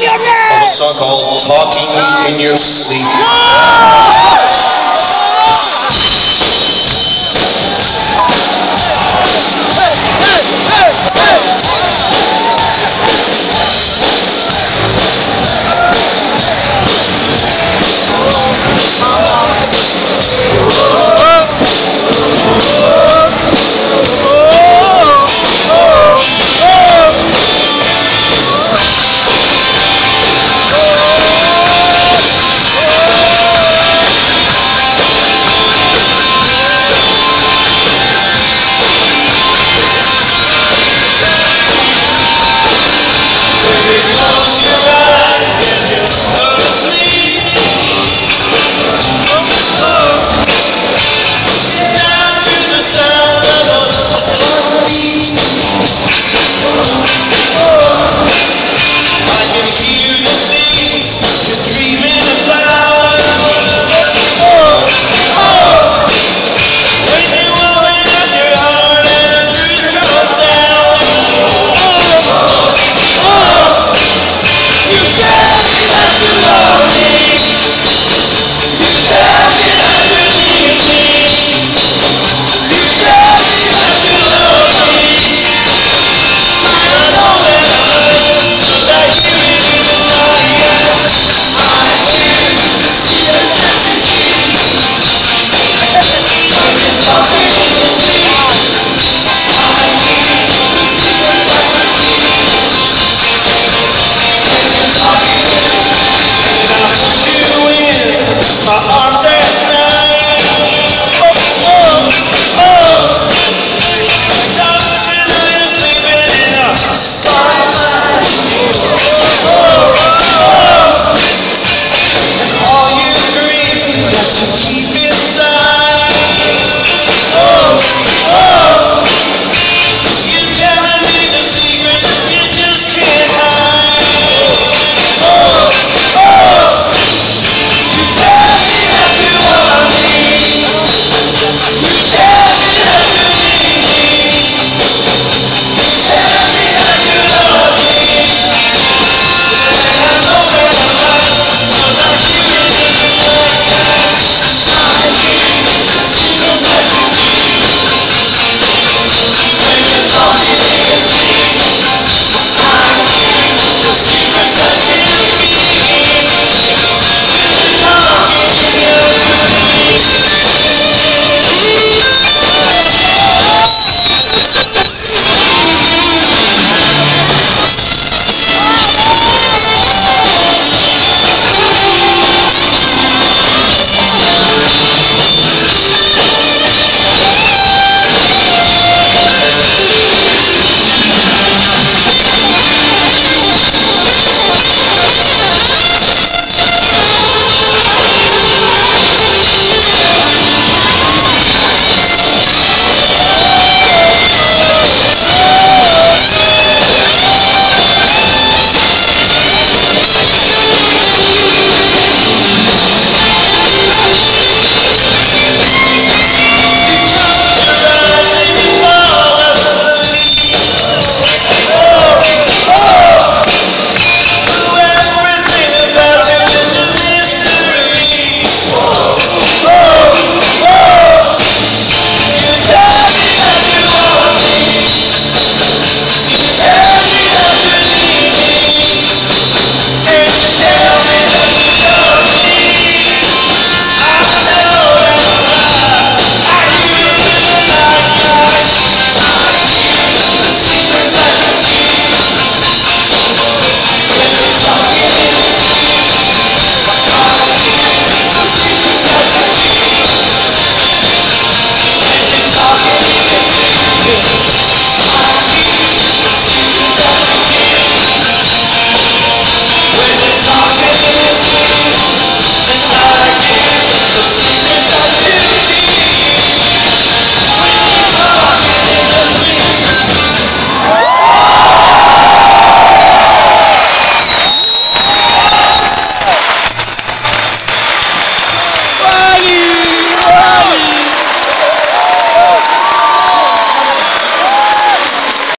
your nerves. Of a song called Talking in Your Sleep. No!